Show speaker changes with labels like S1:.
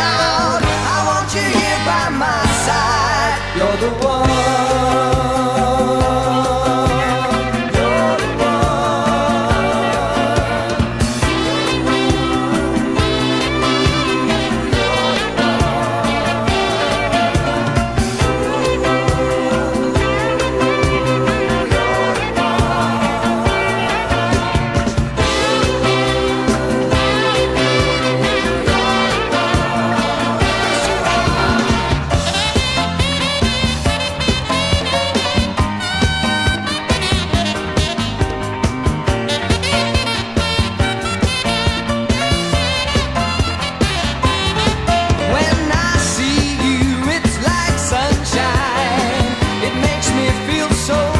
S1: time. feel so